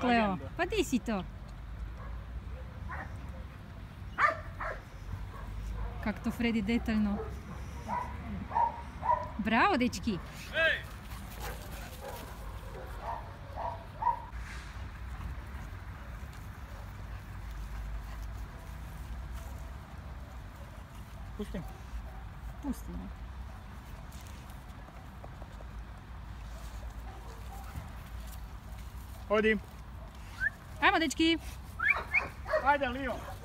Kleo? Pa di si to? Kako to Fredi detaljno. Bravo, dečki! Pustim. Pusti Odi. Ajmo, dečki! Ajde, Lio. Lio!